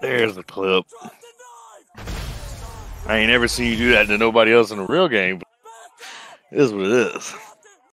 There's the clip. I ain't ever seen you do that to nobody else in a real game. But it is what it is.